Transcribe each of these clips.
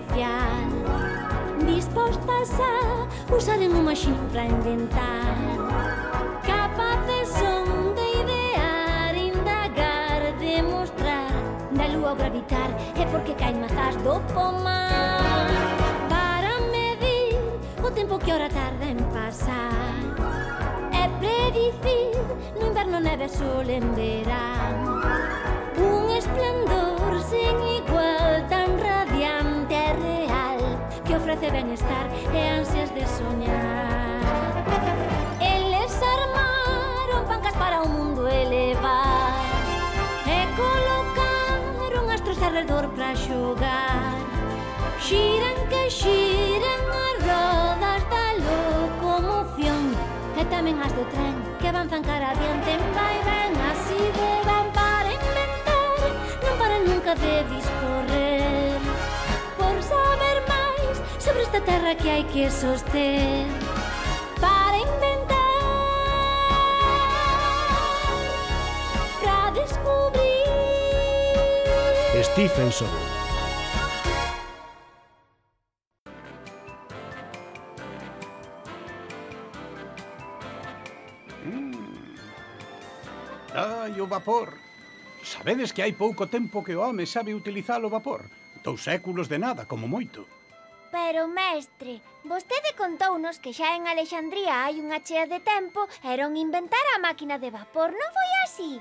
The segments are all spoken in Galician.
especial. Dispostas a usar en un machine para inventar. Capaces son de idear, indagar, demostrar Da lúa ao gravitar é porque caen mazás do pomar. Para medir o tempo que ahora tarda en pasar. É predicir no inverno neve sol en verán. Un esplendor sen igual tan radiante ofrece benestar e ansias de soñar. Eles armaron pancas para o mundo elevar. E colocaron astros alrededor para xogar. Xiran que xiran as rodas da locomoción. E tamén as do tren que avanzan cara adiante en vai ben así de van para inventar. Non paran nunca de discorrer. esta terra que hai que soster para inventar, para descubrir. Stephenson. Mm. Ai, o vapor. Sabedes que hai pouco tempo que o home sabe utilizar o vapor. Dous séculos de nada, como moito. Pero, mestre, vostede contounos que xa en Alexandría hai unha chea de tempo eron inventar a máquina de vapor, non foi así?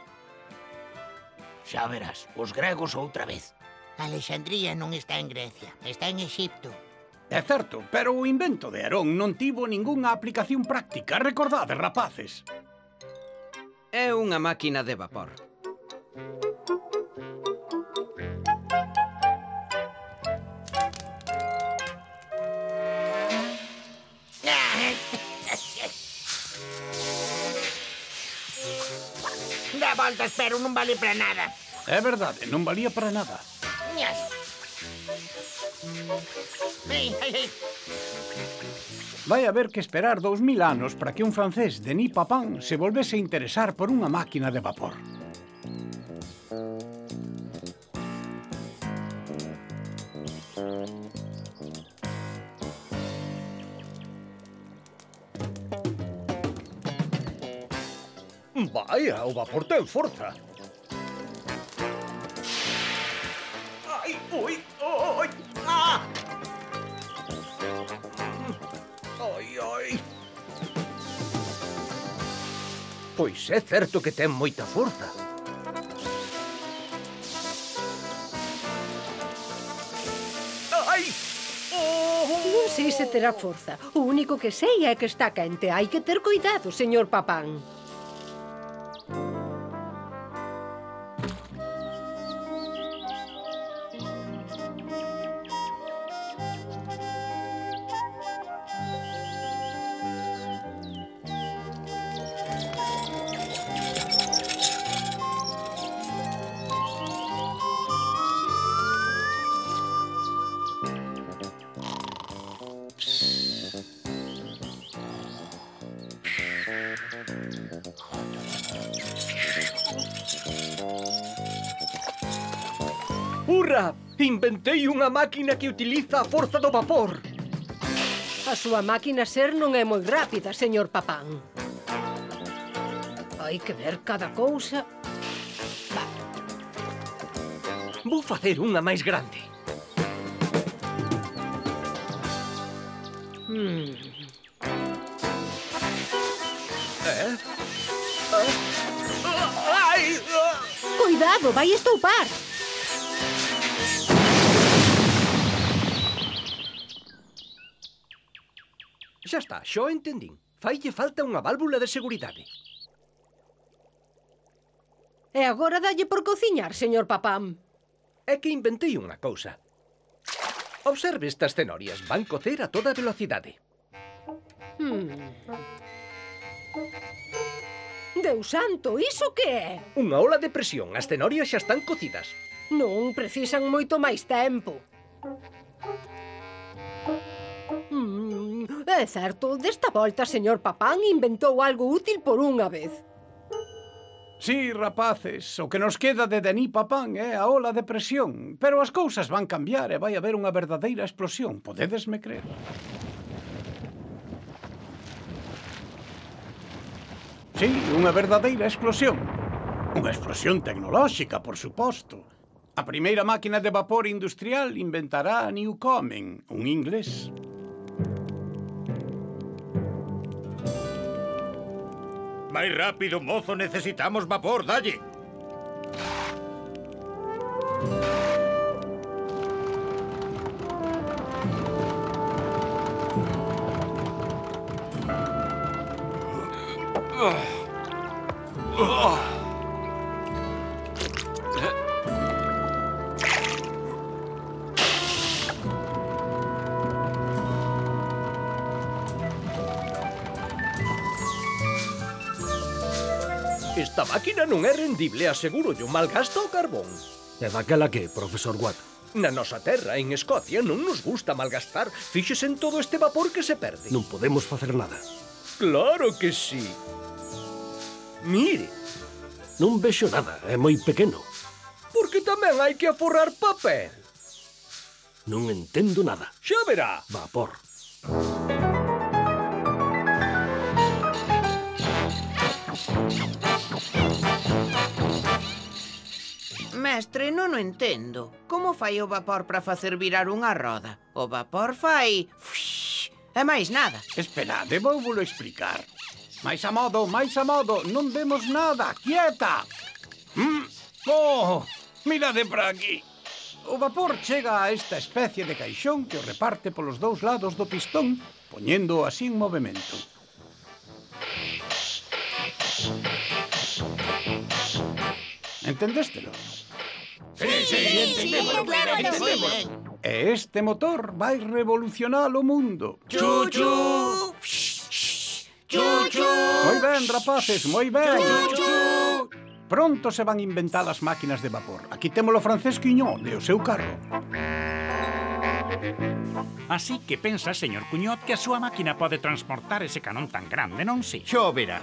Xa verás, os gregos outra vez. Alexandría non está en Grecia, está en Exipto. É certo, pero o invento de Herón non tivo ningunha aplicación práctica, recordade, rapaces. É unha máquina de vapor. dá voltas, pero non vale para nada. É verdade, non valía para nada. Ñas. Ei, ei. Vai haber que esperar 2000 anos para que un francés, Denis Papin, se volvese a interesar por unha máquina de vapor. Vaya, eh, o vapor ten forza. Ai, ui, oi, ah! Oi, oi. Pois é certo que ten moita forza. Ai! Oh! Non sei se terá forza. O único que sei é que está quente. Hai que ter cuidado, señor Papán. inventei unha máquina que utiliza a forza do vapor. A súa máquina ser non é moi rápida, señor Papán. Hai que ver cada cousa. Va. Vou facer unha máis grande. Hmm. Eh? Eh? Ah! Cuidado, vai estoupar! Xa está, xo entendín. Faille falta unha válvula de seguridade. E agora dalle por cociñar, señor Papán. É que inventei unha cousa. Observe estas cenorias, van cocer a toda velocidade. Hmm. Deus santo, iso que é? Unha ola de presión, as cenorias xa están cocidas. Non precisan moito máis tempo. é certo, desta volta, señor Papán inventou algo útil por unha vez. Sí, rapaces, o que nos queda de Dení Papán é a ola de presión. Pero as cousas van cambiar e vai haber unha verdadeira explosión, podedesme crer. Sí, unha verdadeira explosión. Unha explosión tecnolóxica, por suposto. A primeira máquina de vapor industrial inventará Newcomen, un inglés. Máis rápido, mozo, necesitamos vapor, dalle. Esta máquina non é rendible, aseguro yo, malgasta o carbón. E daquela que, profesor Watt? Na nosa terra, en Escocia, non nos gusta malgastar. Fíxese en todo este vapor que se perde. Non podemos facer nada. Claro que sí. Mire. Non vexo nada, é moi pequeno. Porque tamén hai que aforrar papel. Non entendo nada. Xa verá. Vapor. Mestre, non o entendo. Como fai o vapor para facer virar unha roda? O vapor fai... Fush, e máis nada. Esperade, vou volo explicar. Mais a modo, mais a modo, non vemos nada, quieta! Mm. Oh, mirade para aquí. O vapor chega a esta especie de caixón que o reparte polos dous lados do pistón, poñendo así en movimento. Entendéstelo? Sí, sí, sí, sí, entendemos, claro, entendemos. E este motor vai revolucionar o mundo. Chu, chu. Moi ben, rapaces, moi ben. Chu, chu. Pronto se van inventar as máquinas de vapor. Aquí temos o francés Quiñó de o seu carro. Así que pensa, señor Cuñot, que a súa máquina pode transportar ese canón tan grande, non si? Xo verá.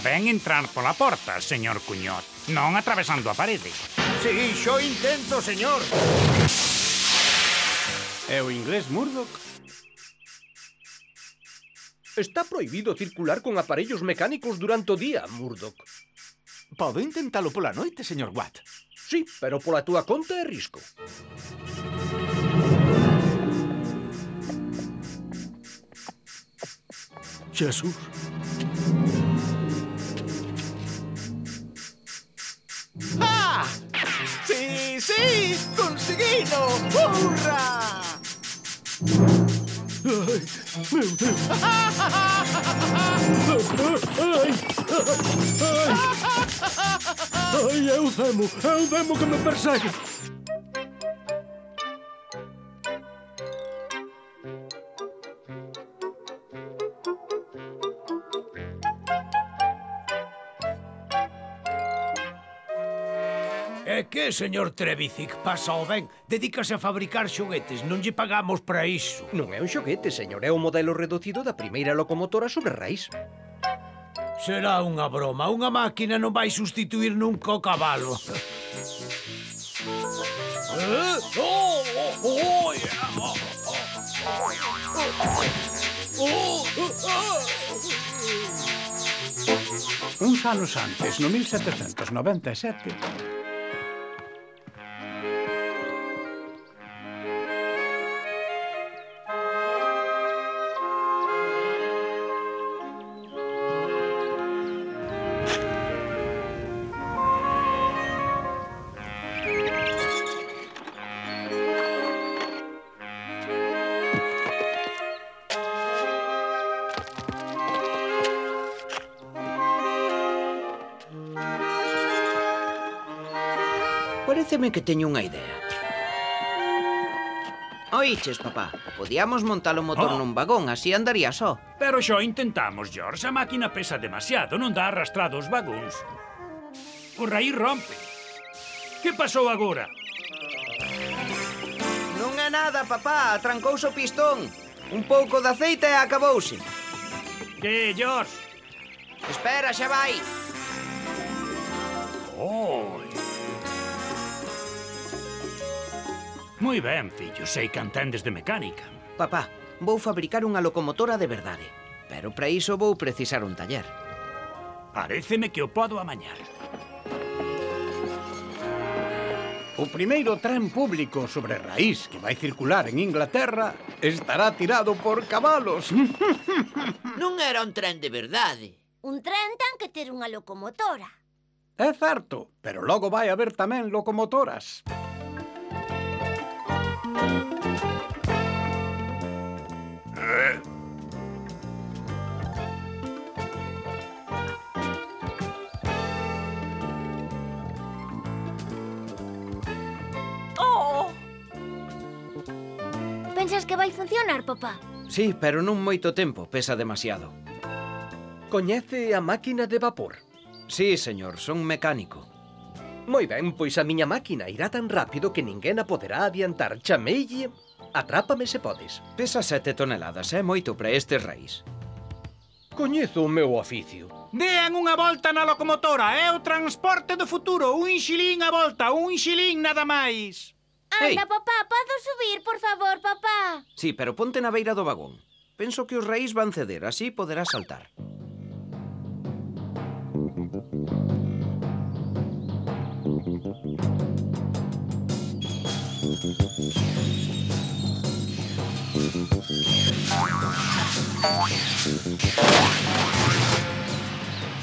ben entrar pola porta, señor Cuñot, non atravesando a parede. Sí, xo intento, señor. É o inglés Murdoch? Está prohibido circular con aparellos mecánicos durante o día, Murdoch. Podo intentalo pola noite, señor Watt. Sí, pero pola túa conta é risco. Jesús. ¡Conseguino! ¡Hurra! Ai, é o demo, é o demo que me persegue. Señor Trevicic, pasa o ben. Dedícase a fabricar xoguetes, non lle pagamos para iso. Non é un xoguete, señor, é o modelo reducido da primeira locomotora sobre raíz. Será unha broma, unha máquina non vai sustituir nunca o cabalo. Eh? Oh, oh, oh, oh, yeah. oh, oh, oh. oh. Uns anos antes, no 1797, Pareceme que teño unha idea. Oiches, papá, podíamos montar o motor oh. nun vagón, así andaría só. Pero xo intentamos, George, a máquina pesa demasiado, non dá arrastrado os vagóns. O raí rompe. Que pasou agora? Non é nada, papá, atrancouse o pistón. Un pouco de aceite e acabouse. Que, George? Espera, xa vai. Moi ben, fillo, sei que entendes de mecánica. Papá, vou fabricar unha locomotora de verdade, pero para iso vou precisar un taller. Pareceme que o podo amañar. O primeiro tren público sobre raíz que vai circular en Inglaterra estará tirado por cabalos. Non era un tren de verdade. Un tren ten que ter unha locomotora. É certo, pero logo vai haber tamén locomotoras. Oh! Pensas que vai funcionar, papá? Sí, pero non moito tempo, pesa demasiado. Coñece a máquina de vapor? Sí, señor, son mecánico. Moi ben, pois a miña máquina irá tan rápido que ninguén a poderá adiantar. Chamelle, atrápame se podes. Pesa sete toneladas, é moito para estes reis. Coñezo o meu oficio. Dean unha volta na locomotora, é o transporte do futuro, un xilín a volta, un xilín nada máis. Anda, papá, podo subir, por favor, papá? Sí, pero ponte na beira do vagón. Penso que os reis van ceder, así poderás saltar.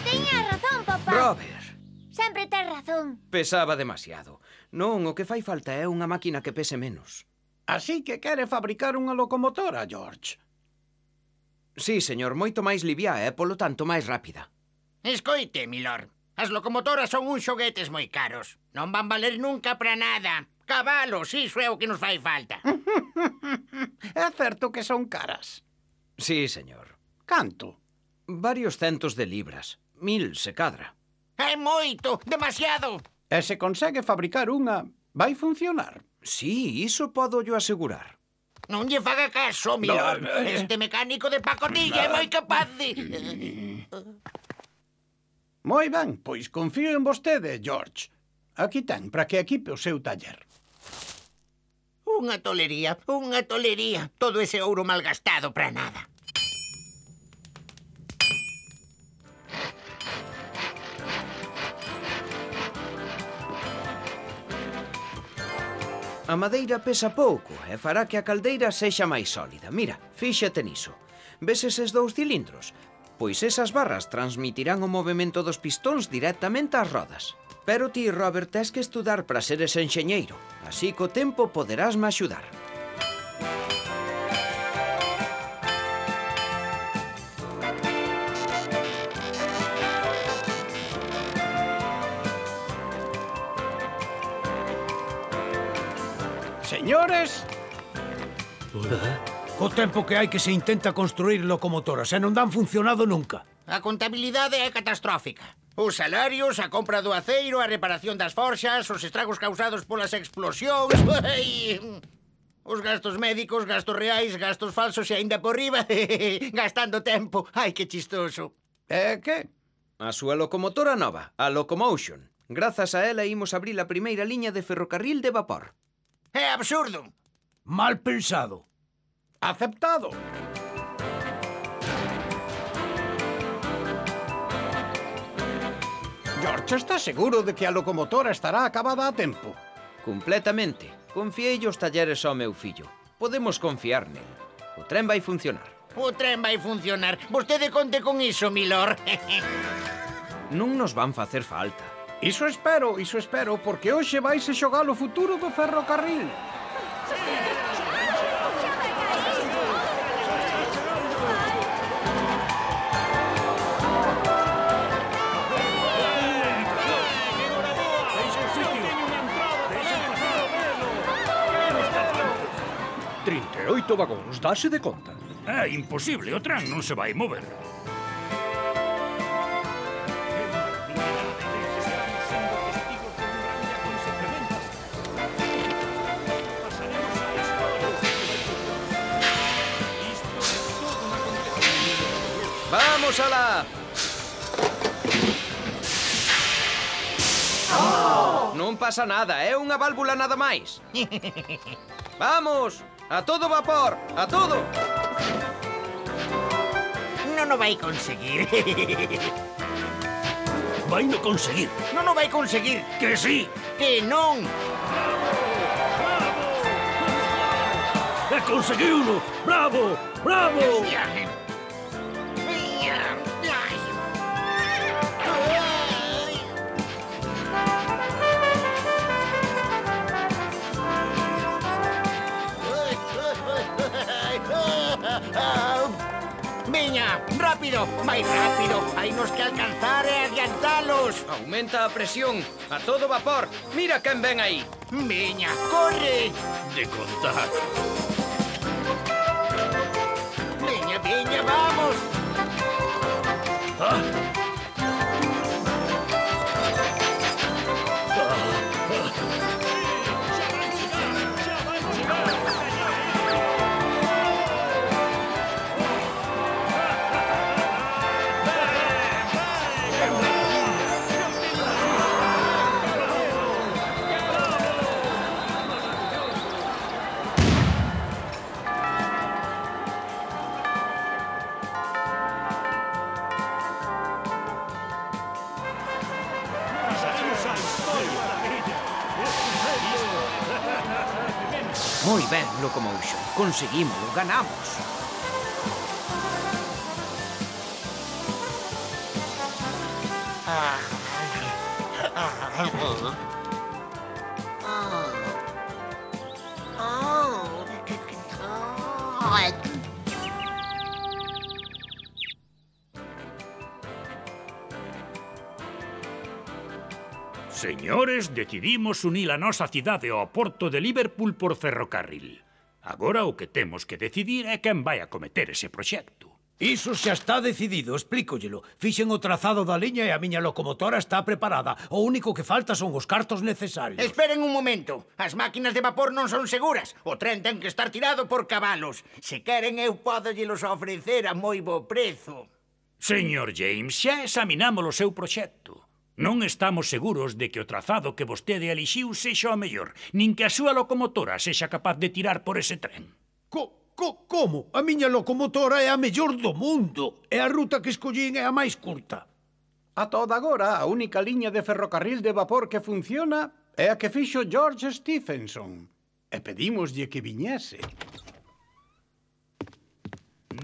Teña razón, papá. Robert. Sempre tes razón. Pesaba demasiado. Non, o que fai falta é unha máquina que pese menos. Así que quere fabricar unha locomotora, George. Sí, señor, moito máis liviá e, polo tanto, máis rápida. Escoite, milor. As locomotoras son uns xoguetes moi caros. Non van valer nunca para nada. Cabalos, iso é o que nos fai falta. é certo que son caras. Sí, señor. Canto? Varios centos de libras. Mil se cadra. É moito, demasiado. E se consegue fabricar unha, vai funcionar. Sí, iso podo yo asegurar. Non lle faga caso, milord. No, eh. este mecánico de pacotilla é moi capaz de... Moi ben, pois confío en vostede, George. Aquí ten para que equipe o seu taller. Unha tolería, unha tolería. Todo ese ouro malgastado para nada. A madeira pesa pouco e fará que a caldeira sexa máis sólida. Mira, fíxate niso. Ves eses dous cilindros? Pois esas barras transmitirán o movimento dos pistóns directamente ás rodas. Pero ti, Robert, tes que estudar para seres enxeñeiro. Así co tempo poderás me axudar. señores... Hola. Co tempo que hai que se intenta construir locomotoras e non dan funcionado nunca. A contabilidade é catastrófica. Os salarios, a compra do aceiro, a reparación das forxas, os estragos causados polas explosións... Ai, os gastos médicos, gastos reais, gastos falsos e aínda por riba... Gastando tempo. Ai, que chistoso. é que? A súa locomotora nova, a Locomotion. Grazas a ela imos abrir a primeira liña de ferrocarril de vapor. É absurdo. Mal pensado. Aceptado. George está seguro de que a locomotora estará acabada a tempo. Completamente. Confiei os talleres ao meu fillo. Podemos confiar nel. O tren vai funcionar. O tren vai funcionar. Vostede conte con iso, milor. non nos van facer falta. Iso espero, iso espero, porque hoxe vais a xogar o futuro do ferrocarril. Trinta e oito vagóns, dáse de conta. É imposible, o tren non se vai mover. ¡Úsala! Oh. Non pasa nada, é unha válvula nada máis. Vamos, a todo vapor, a todo. Non o vai conseguir. vai no conseguir. Non o vai conseguir. Que sí. Que non. Bravo, bravo. E conseguiuno. Bravo, bravo. Que viaje. Rápido, máis rápido. Hai nos que alcanzar e adiantalos. Aumenta a presión. A todo vapor. Mira quen ven aí. Viña, corre. De contar. Viña, viña, vamos. Ah. Conseguímolo, ganamos. Señores, decidimos unir a nosa cidade ao porto de Liverpool por ferrocarril. Agora o que temos que decidir é quen vai a cometer ese proxecto. Iso xa está decidido, explícollelo. Fixen o trazado da liña e a miña locomotora está preparada. O único que falta son os cartos necesarios. Esperen un momento. As máquinas de vapor non son seguras. O tren ten que estar tirado por cabalos. Se queren, eu podo llos ofrecer a moi bo prezo. Señor James, xa examinamos o seu proxecto. Non estamos seguros de que o trazado que vostede elixiu sexa o mellor, nin que a súa locomotora sexa capaz de tirar por ese tren. Co, co, como? A miña locomotora é a mellor do mundo e a ruta que escollín é a máis curta. A toda agora, a única liña de ferrocarril de vapor que funciona é a que fixo George Stephenson. E pedímoslle que viñese.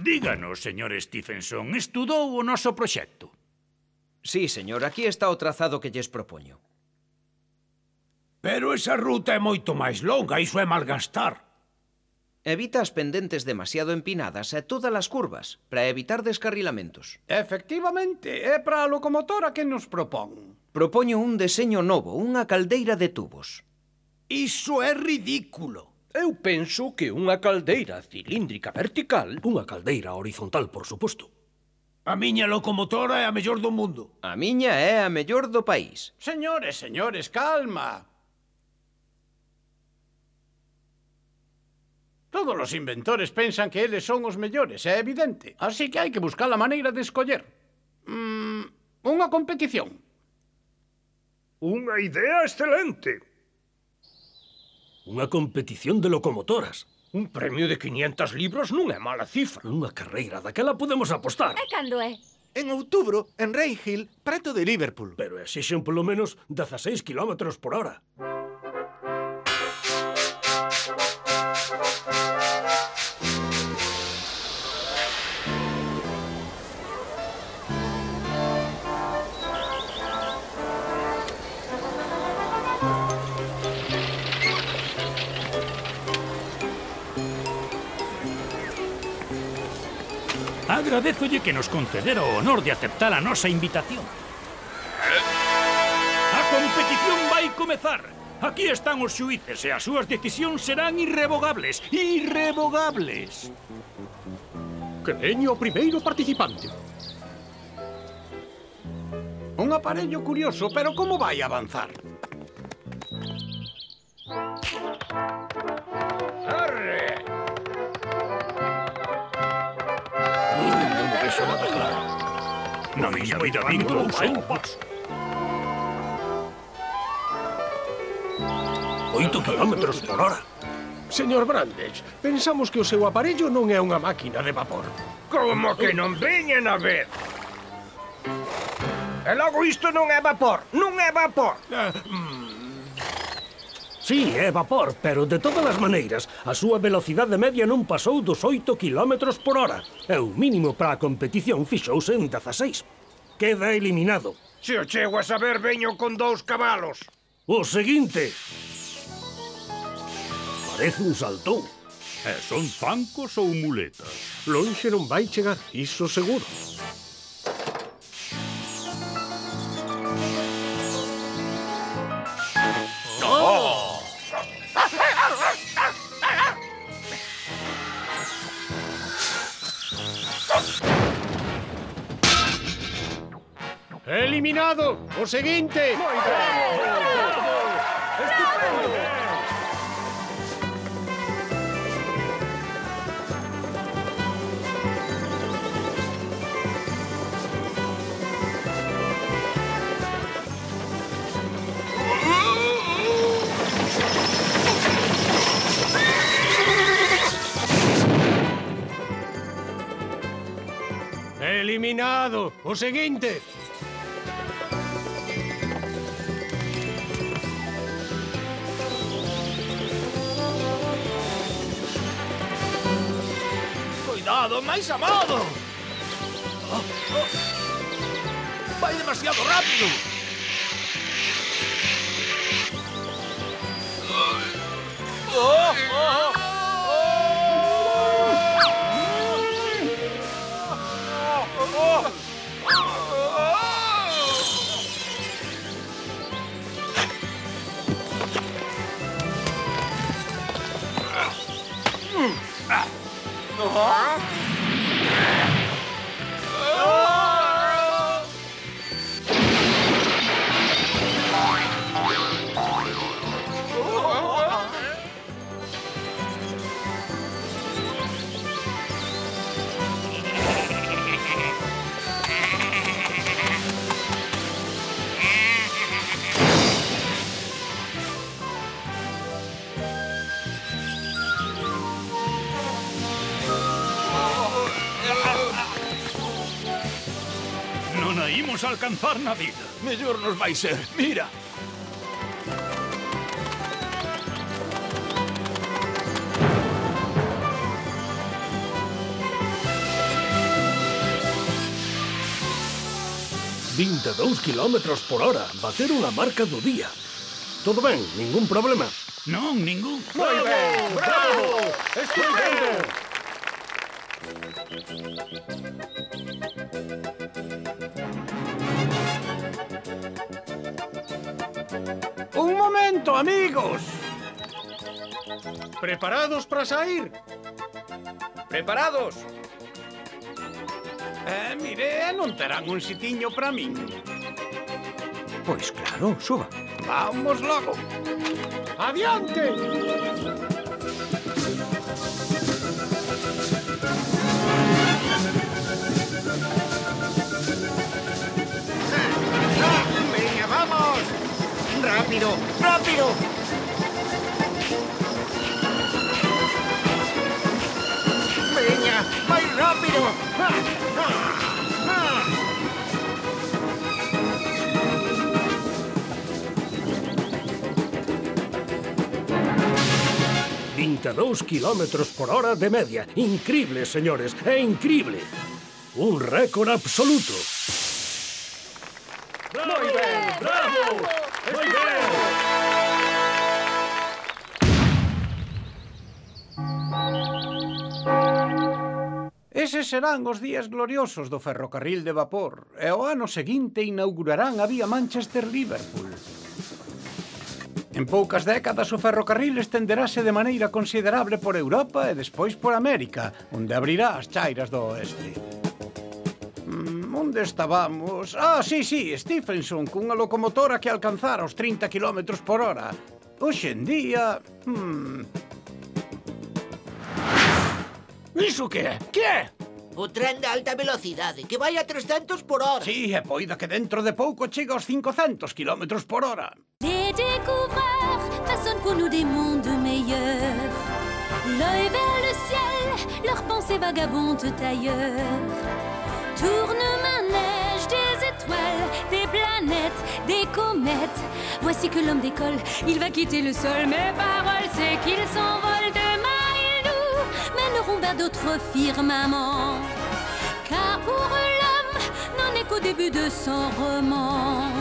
Díganos, señor Stephenson, estudou o noso proxecto. Sí, señor, aquí está o trazado que lles propoño. Pero esa ruta é moito máis longa, iso é malgastar. Evita as pendentes demasiado empinadas e todas as curvas para evitar descarrilamentos. Efectivamente, é para a locomotora que nos propón. Propoño un deseño novo, unha caldeira de tubos. Iso é ridículo. Eu penso que unha caldeira cilíndrica vertical, unha caldeira horizontal, por suposto, A miña locomotora é a mellor do mundo. A miña é a mellor do país. Señores, señores, calma. Todos os inventores pensan que eles son os mellores, é evidente. Así que hai que buscar a maneira de escoller. Mm, unha competición. Unha idea excelente. Unha competición de locomotoras. Un premio de 500 libros non é mala cifra. Unha carreira daquela podemos apostar. E cando é? En outubro, en Rainhill, preto de Liverpool. Pero exixen polo menos 16 km por hora. Agradézolle que nos concedera o honor de aceptar a nosa invitación. ¿Eh? A competición vai comezar. Aquí están os xuíces e as súas decisións serán irrevogables. Irrevogables. Que veño o primeiro participante. Un aparello curioso, pero como vai avanzar? Freude an inclusión. Oito kilómetros por hora. Señor Brandes, pensamos que o seu aparello non é unha máquina de vapor. Como que non veñen a ver? E logo isto non é vapor, non é vapor. Ah, mm. Sí, é vapor, pero de todas as maneiras, a súa velocidade media non pasou dos 8 km por hora. E o mínimo para a competición fixouse en 16 queda eliminado. Se o chego a saber, veño con dous cabalos. O seguinte... Parece un saltón. E eh, son zancos ou muletas? Lonxe non vai chegar, iso seguro. Eliminado! O seguinte! Moi Eliminado! O seguinte! amado, amado! Oh, oh. Demasiado rápido! Oh, oh, oh. Huh? Alcanzar na vida. Mellor nos vai ser. Mira. Vinte dous kilómetros por hora, bater unha marca do día. Todo ben, ningún problema. Non, ningún. Moi ben, bravo, estupendo. Un momento, amigos. Preparados para sair? Preparados? Eh, mire, non terán un sitiño para min. Pois claro, suba. Vamos logo. Adiante! ¡Venga, ¡Rápido! ¡Rápido! ¡Más rápido! ¡Ah! ¡Ah! ¡Ah! 22 kilómetros por hora de media. Incrible, señores, é incrible. Un récord absoluto. serán os días gloriosos do ferrocarril de vapor e o ano seguinte inaugurarán a vía Manchester-Liverpool. En poucas décadas o ferrocarril estenderase de maneira considerable por Europa e despois por América, onde abrirá as chairas do oeste. Mm, onde estábamos? Ah, sí, sí, Stephenson, cunha locomotora que alcanzara os 30 km por hora. Hoxe en día... Hmm, Iso que é? Que é? O tren de alta velocidade, que vai a 300 por hora. Sí, e poida que dentro de pouco chega aos 500 km por hora. Les découvreurs façonnent pour nous des mondes meilleurs. L'œil vers le ciel, leurs pensées vagabondent ailleurs. Tourne manège des étoiles, des planètes, des comètes. Voici que l'homme décolle, il va quitter le sol. Mes paroles, c'est qu'il s'envole nous vers d'autres firmaments. Car pour l'homme, n'en est qu'au début de son roman.